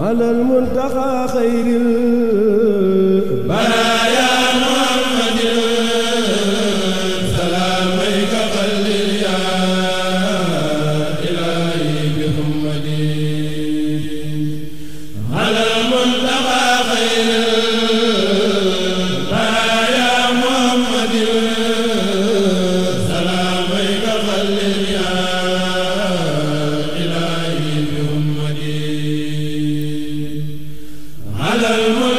على المنتقى خير البرايا على المنتقى خير على الماء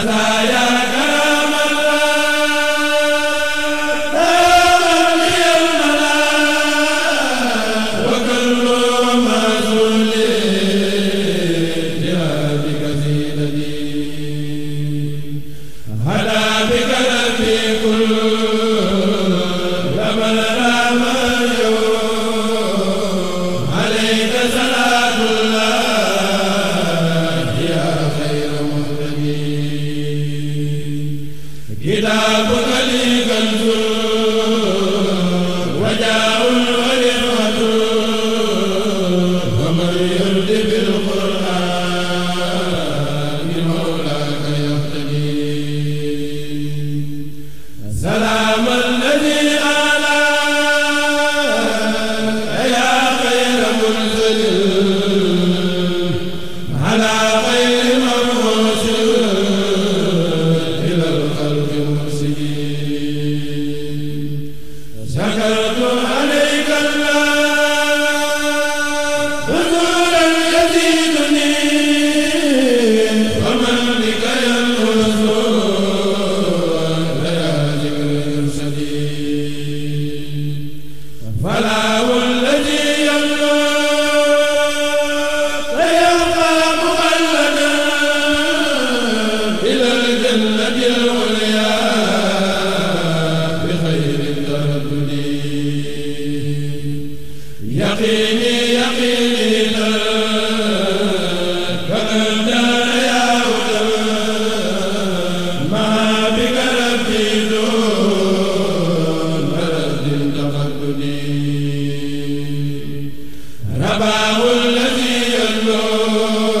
Alaya voilà يقيني يقيني لك. فأنت يا هدى ما بك ربي دون. رد تقدمي رباه الذي يلوم